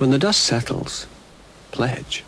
When the dust settles, pledge.